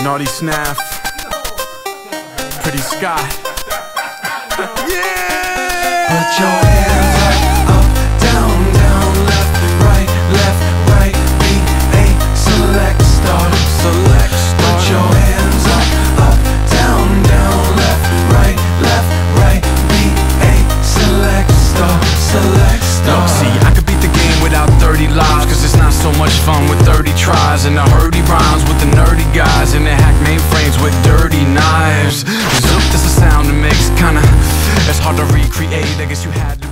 Naughty Snaff. Pretty Scott. yeah! Put your hands up, up, down, down, left, right, left, right. Be a select start, select start. Put your hands up, up, down, down, left, right, left, right. Be a select start, select Look, start. see, I could much fun with 30 tries And the hurdy rhymes with the nerdy guys And the hack mainframes with dirty knives. Zoop, that's a sound that makes kinda It's hard to recreate, I guess you had to